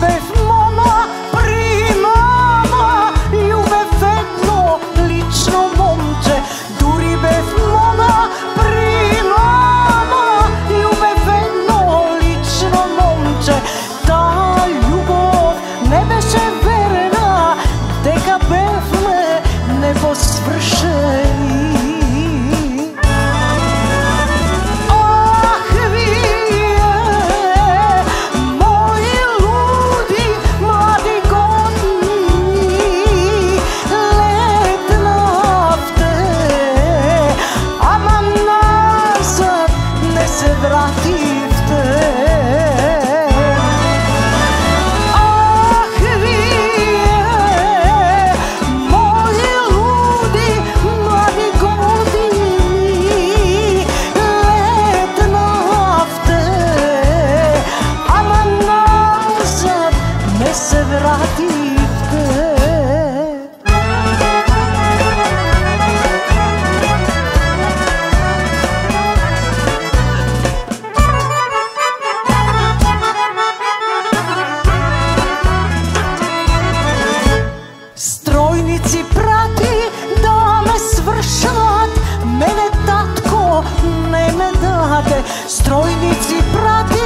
this ме се вратихте. Стройници прати да ме свършат, мене татко не ме даде. Стройници прати